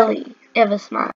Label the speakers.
Speaker 1: Ellie ever smiled.